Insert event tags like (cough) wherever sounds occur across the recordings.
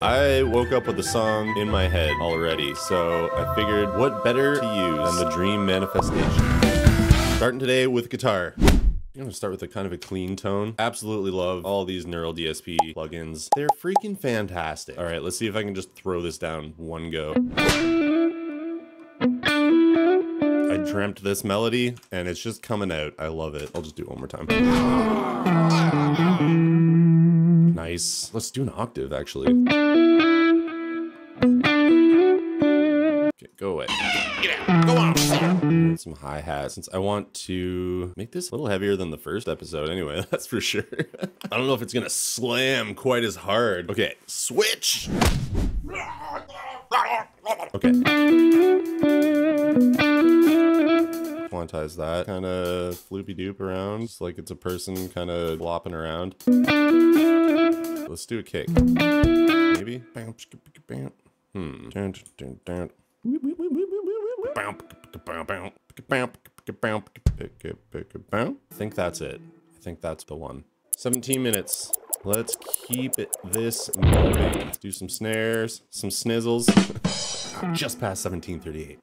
I woke up with a song in my head already, so I figured what better to use than the dream manifestation. Starting today with guitar. I'm gonna start with a kind of a clean tone. Absolutely love all these Neural DSP plugins. They're freaking fantastic. All right, let's see if I can just throw this down one go. I dreamt this melody and it's just coming out. I love it. I'll just do it one more time. Nice. Let's do an octave actually. Go away. Get out. Go on. Some hi-hat since I want to make this a little heavier than the first episode anyway, (laughs) that's for sure. I don't know if it's gonna slam quite as hard. Okay, switch. Okay. Quantize that. Kind of floopy doop around. It's like it's a person kind of flopping around. Let's do a kick. Maybe? Hmm. I think that's it. I think that's the one. 17 minutes. Let's keep it this moving. Let's do some snares, some snizzles. (laughs) Just past 1738.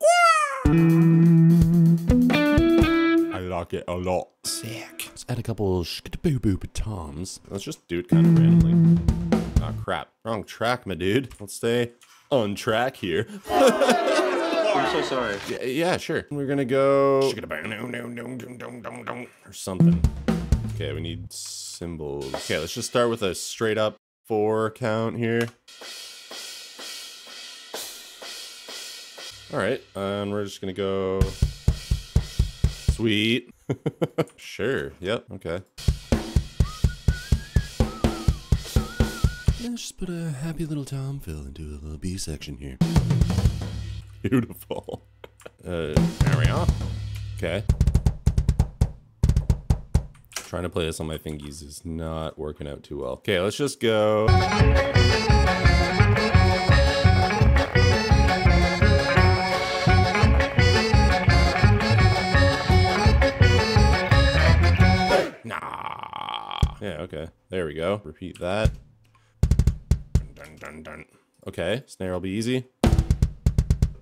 I like it a lot. Sick. Let's add a couple boo boo toms. Let's just do it kind of randomly. Oh crap. Wrong track, my dude. Let's stay on track here. (laughs) I'm so sorry. Yeah, yeah, sure. We're gonna go or something. Okay, we need cymbals. Okay, let's just start with a straight up four count here. All right, and we're just gonna go sweet. (laughs) sure. Yep. Okay. Let's just put a happy little Tom fill into a little B section here. Beautiful. Uh, there we are. Okay. Trying to play this on my fingies is not working out too well. Okay, let's just go. Nah. Yeah, okay. There we go. Repeat that. Dun, dun, dun. Okay, snare will be easy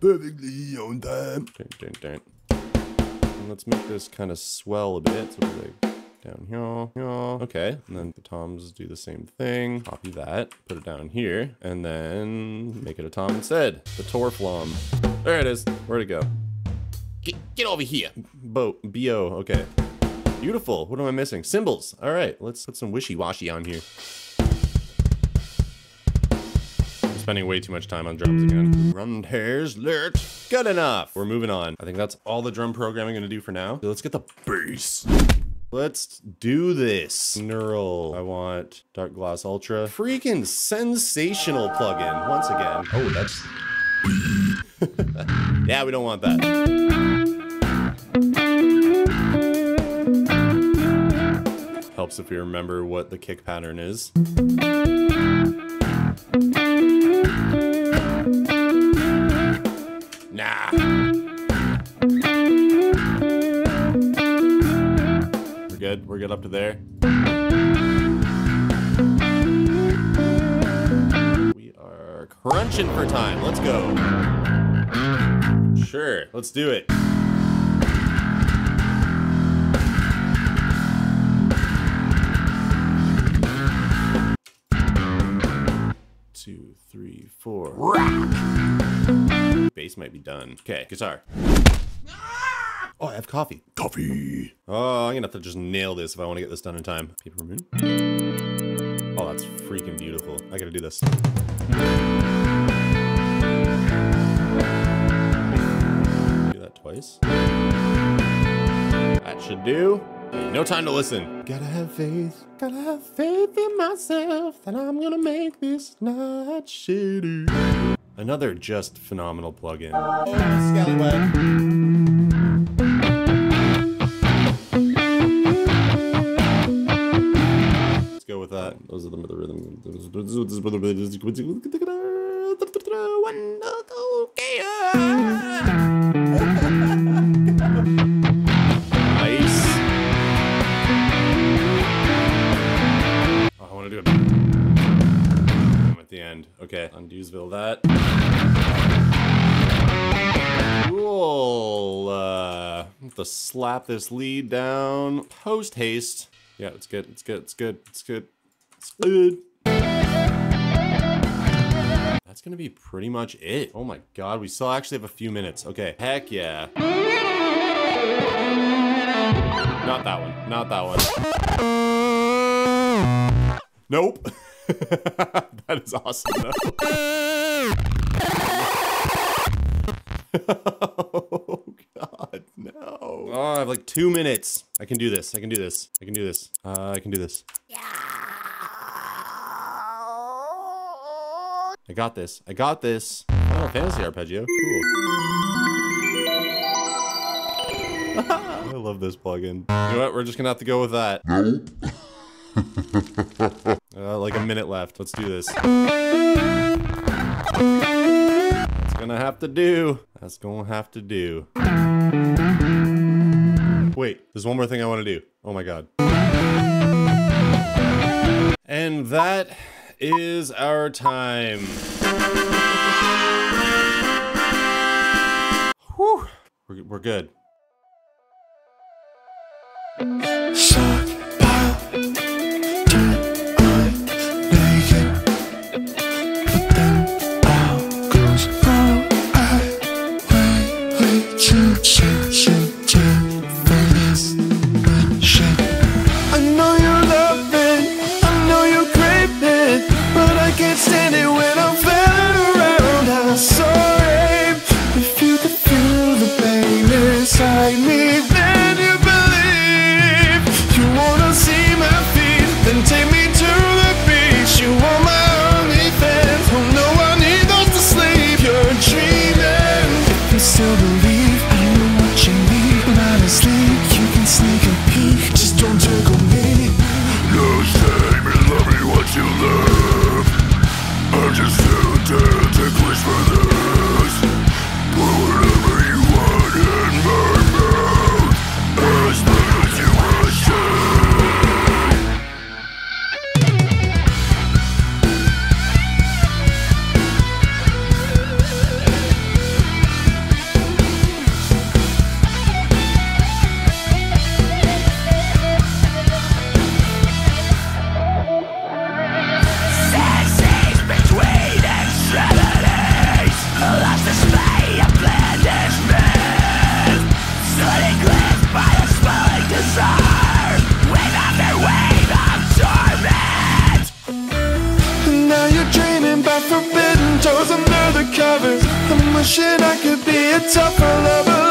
perfectly on time. Dun, dun, dun. And let's make this kind of swell a bit. So like down here, here. Okay, and then the toms do the same thing. Copy that, put it down here, and then make it a tom instead. The torflom. There it is. Where'd it go? Get, get over here. Bo, B-O, okay. Beautiful. What am I missing? Symbols. All right, let's put some wishy-washy on here spending way too much time on drums again. Drum hairs, alert. Good enough. We're moving on. I think that's all the drum programming gonna do for now. So let's get the bass. Let's do this. Neural. I want Darkglass Ultra. Freaking sensational plugin. Once again. Oh, that's... (laughs) yeah, we don't want that. Helps if we remember what the kick pattern is. Good. We're good up to there. We are crunching for time. Let's go. Sure. Let's do it. Two, three, four. Rock! Bass might be done. Okay, guitar. Oh, I have coffee. Coffee. Oh, I'm gonna have to just nail this if I want to get this done in time. Paper moon. Oh, that's freaking beautiful. I gotta do this. Do that twice. That should do. No time to listen. Gotta have faith. Gotta have faith in myself that I'm gonna make this not shitty. Another just phenomenal plugin. Oh, Scallywag. Those are the rhythm. Nice. Oh, I want to do it at the end. Okay. Dewsville that. Cool. Uh, have to slap this lead down. Post haste. Yeah, it's good. It's good. It's good. It's good. It's good. That's gonna be pretty much it. Oh my god, we still actually have a few minutes. Okay, heck yeah. Not that one. Not that one. Nope. (laughs) that is awesome though. (laughs) oh god, no. Oh, I have like two minutes. I can do this. I can do this. I can do this. Uh, I can do this. I got this. I got this. Oh, fantasy arpeggio. Cool. (laughs) I love this plugin. You know what? We're just gonna have to go with that. (laughs) uh, like a minute left. Let's do this. It's gonna have to do. That's gonna have to do. Wait, there's one more thing I want to do. Oh my god. And that is our time. Whew. We're, we're good. I forbidden doors under the covers. I'm wishing I could be a tougher lover